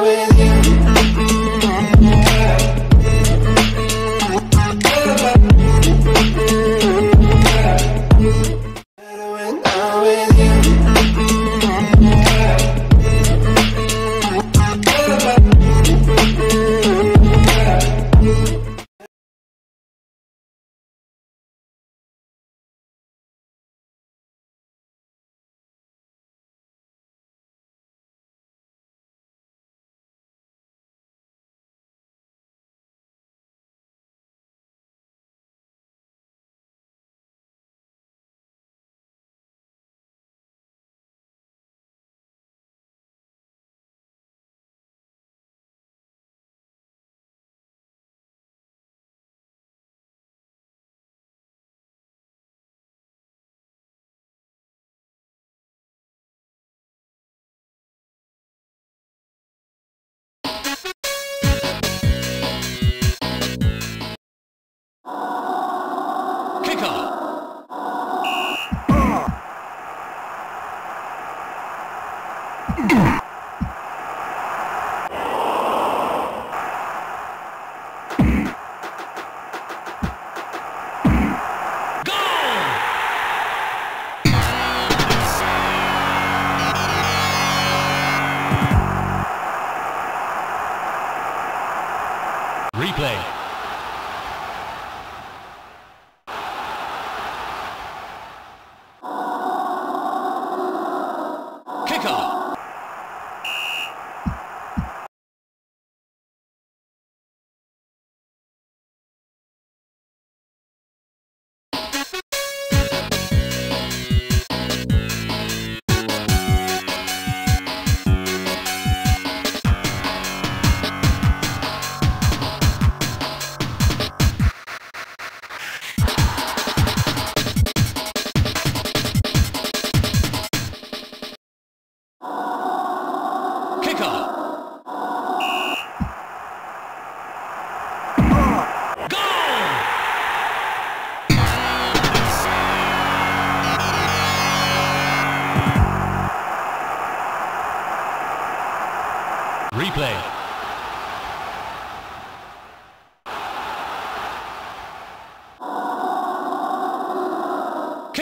with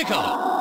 Corner.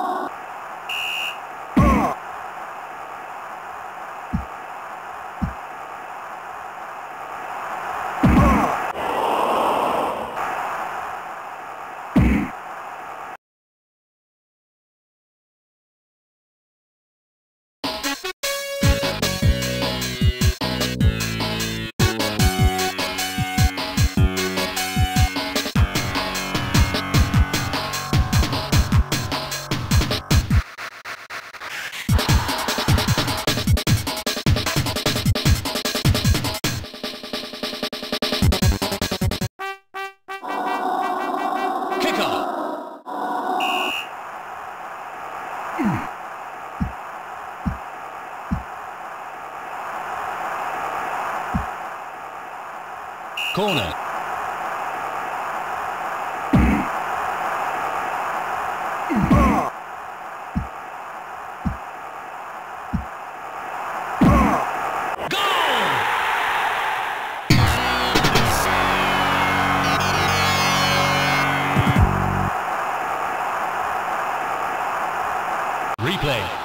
Corner.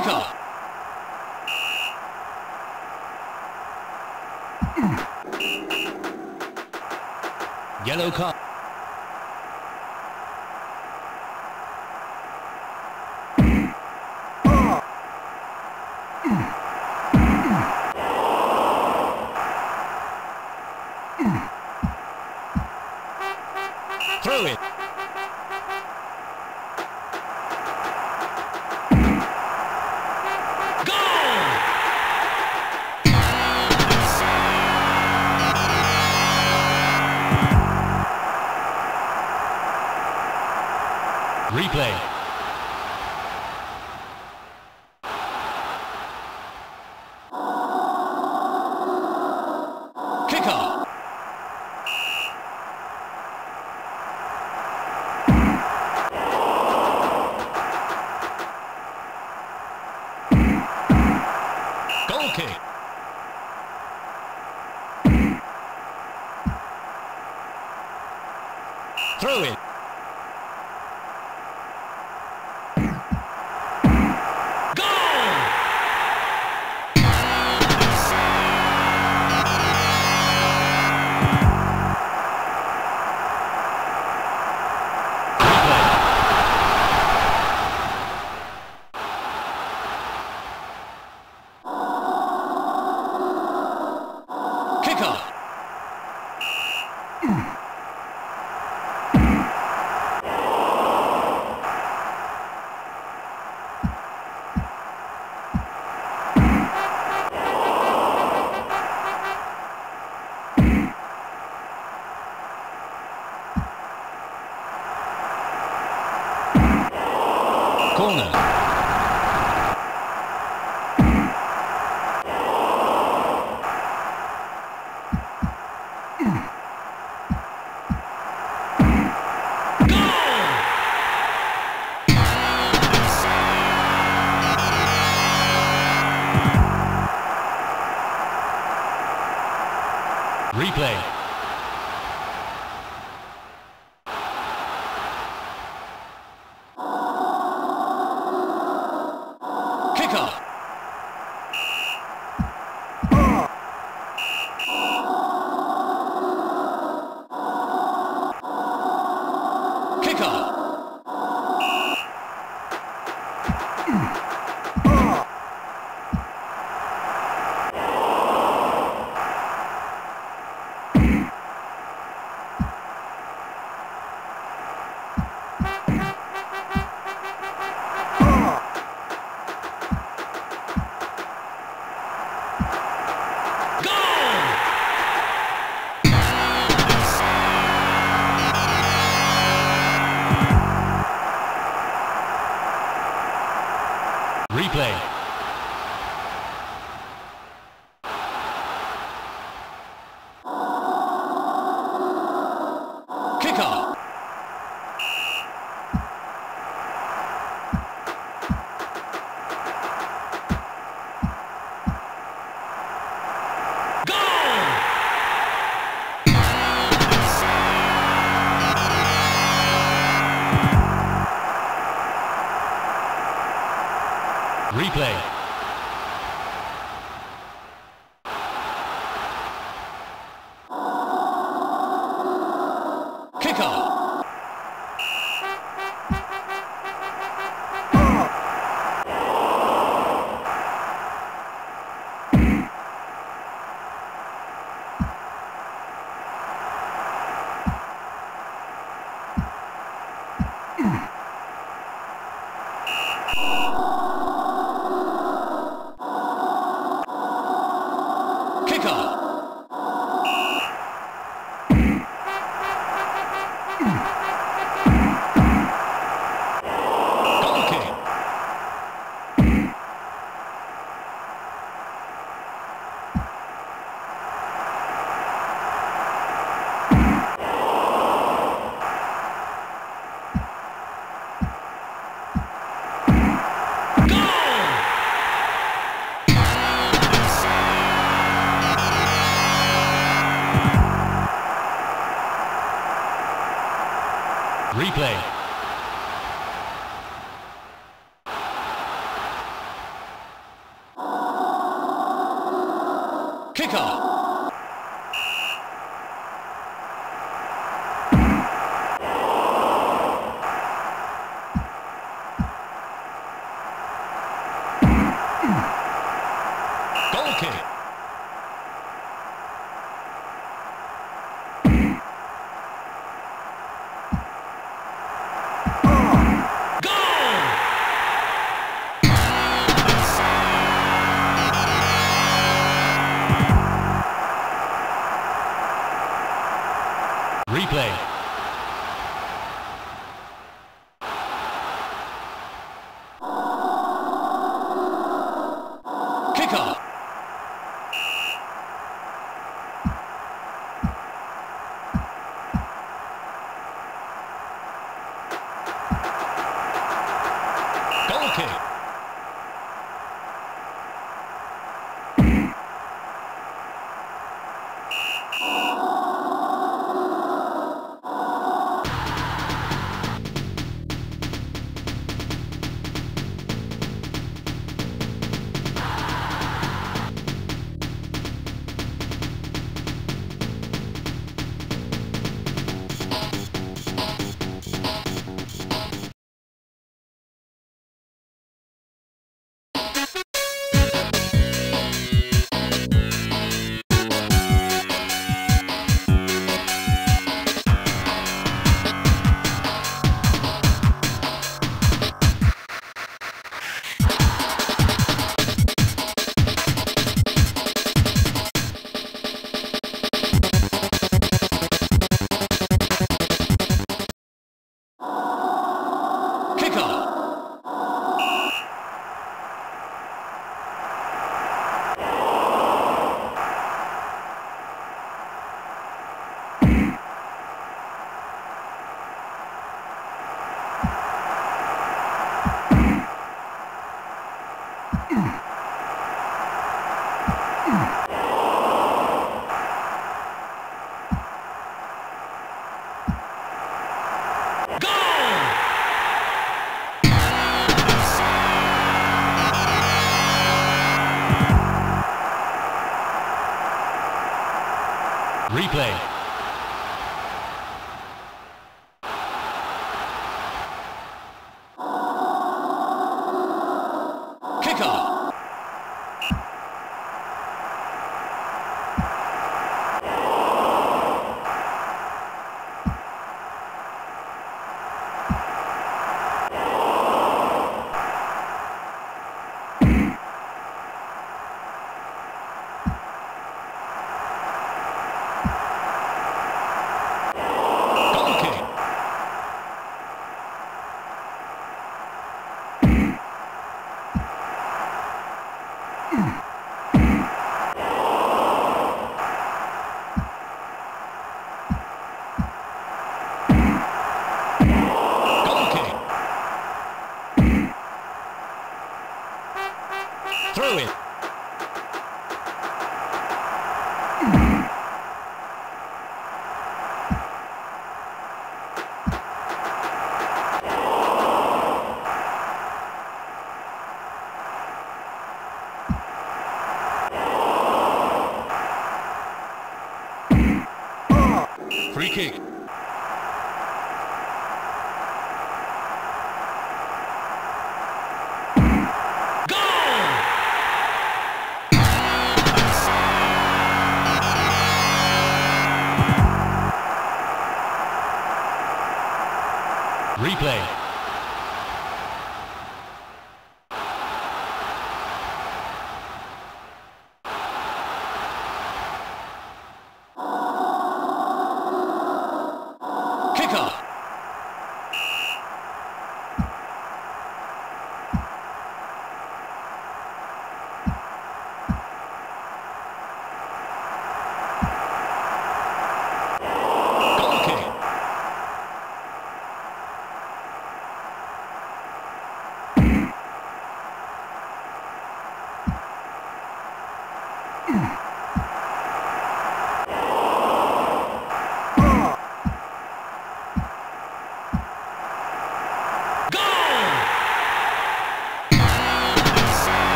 いかギャロカ Welcome. replay.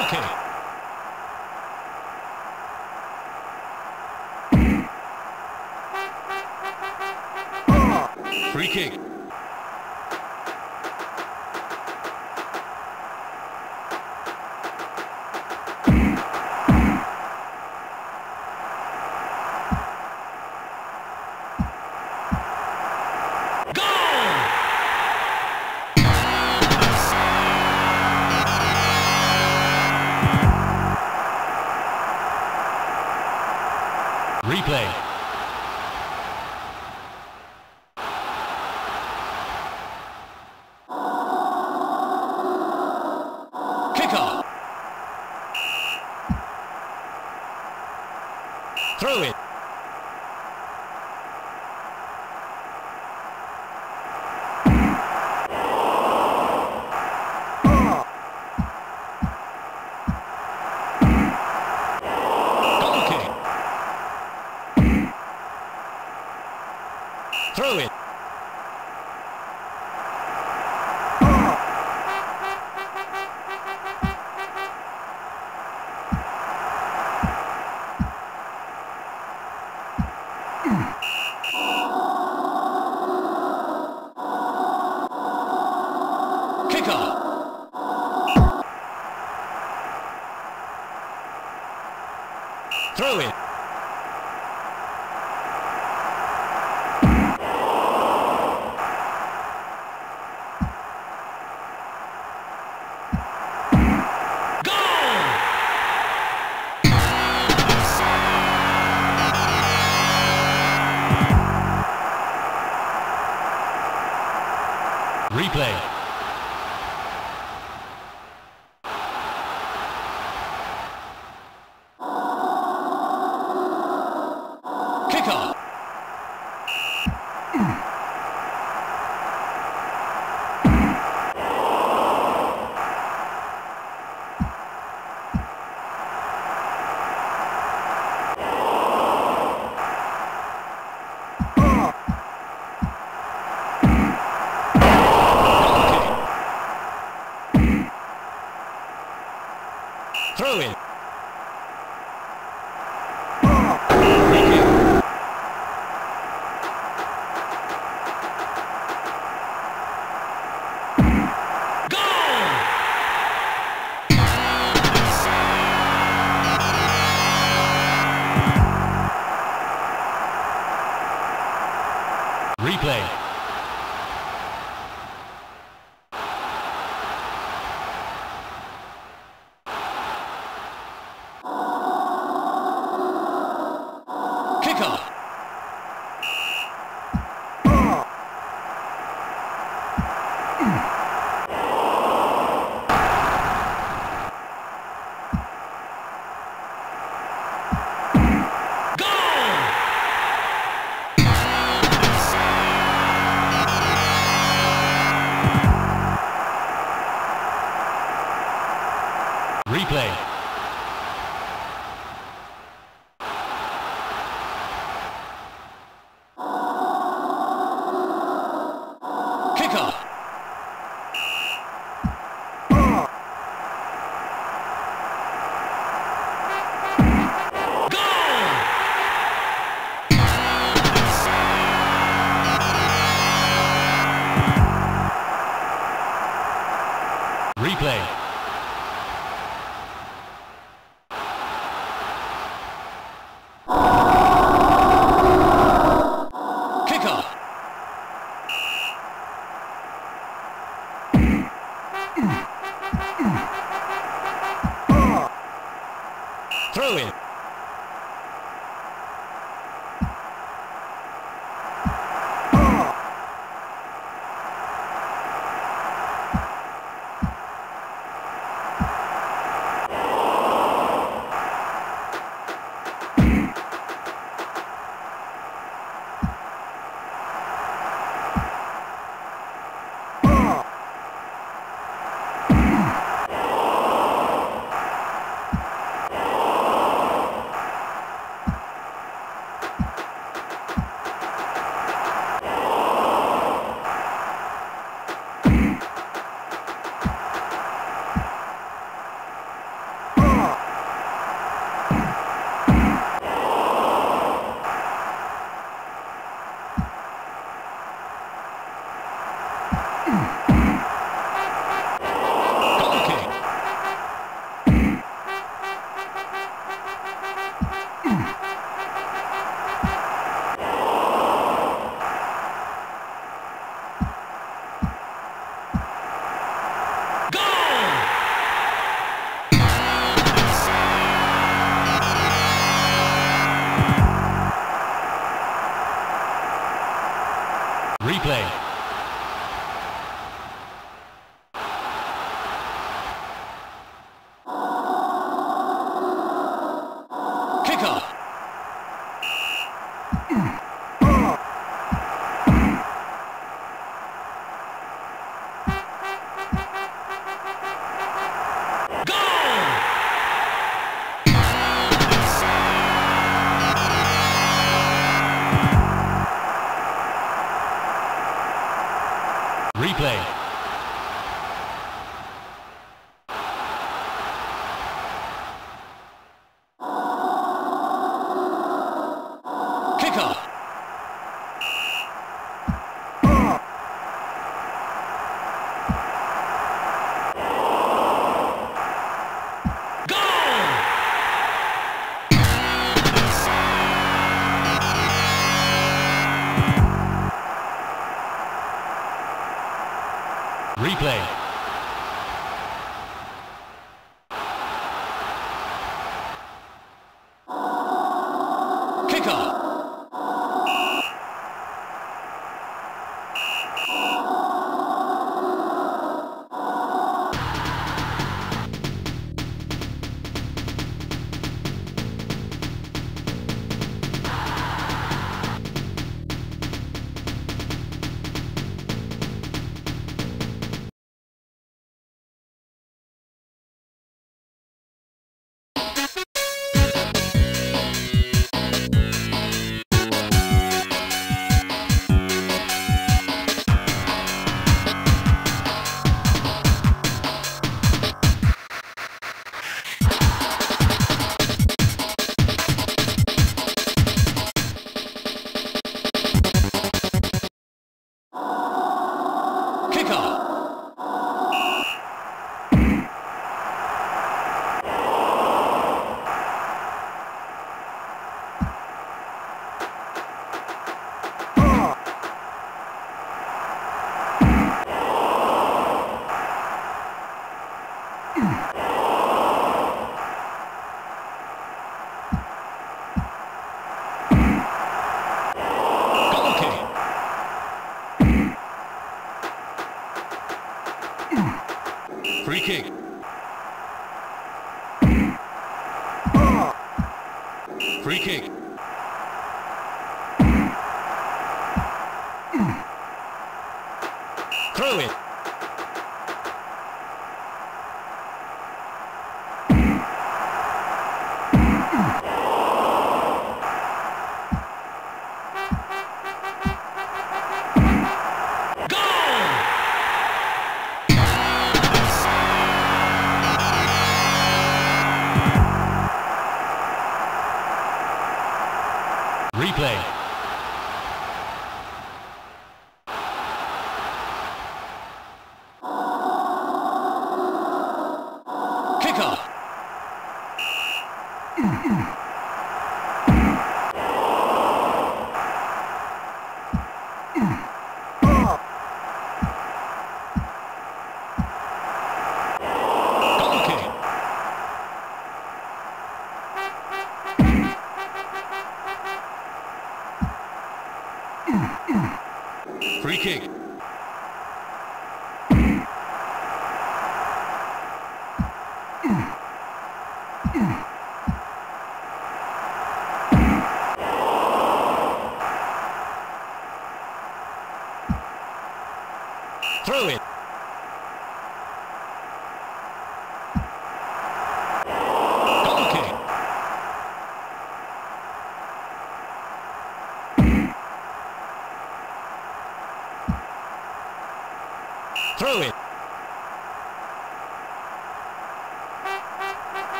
Goal kick. Free kick.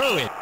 Throw it.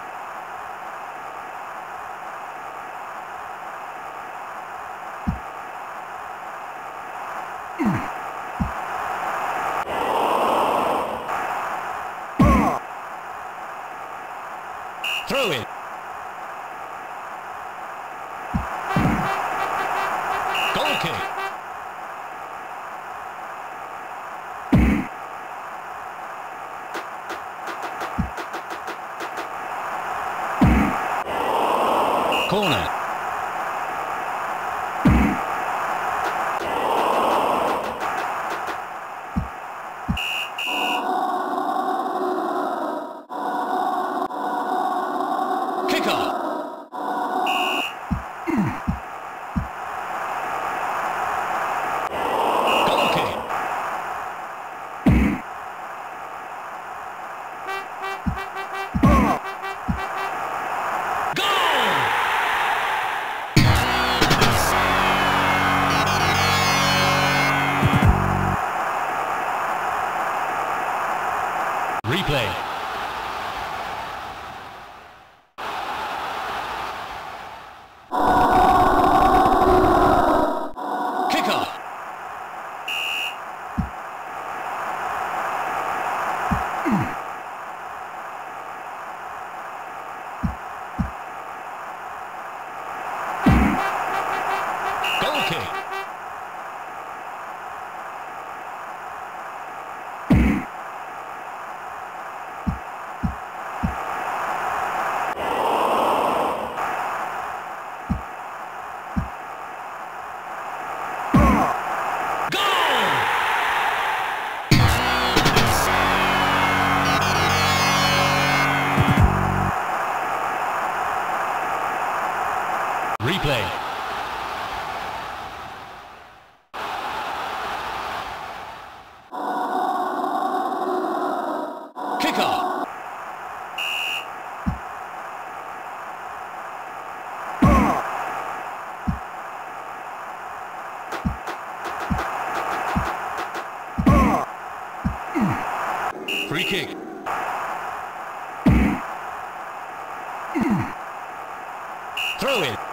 Throw it.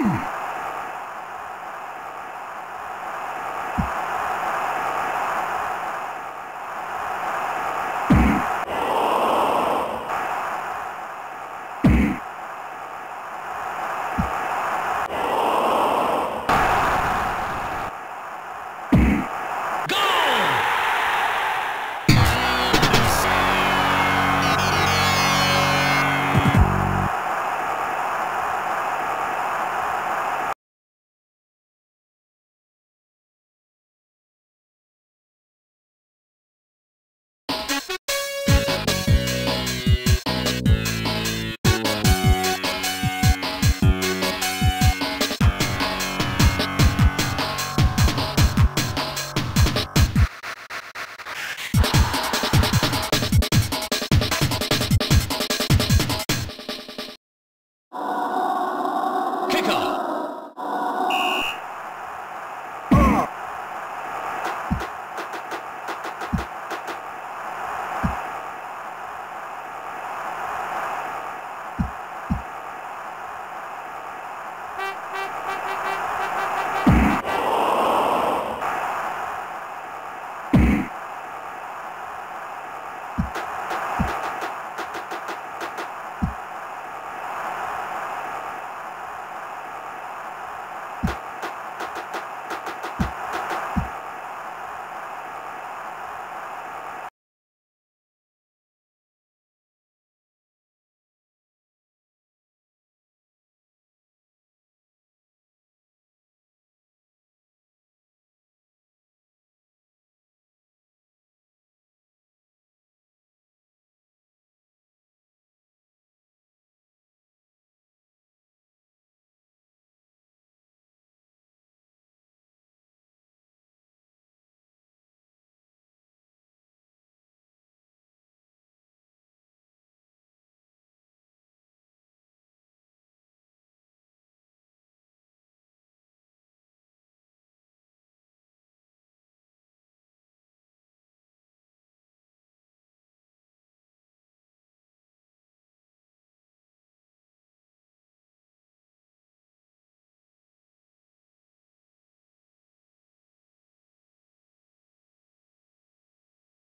Mm.